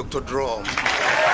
Dr. Drum.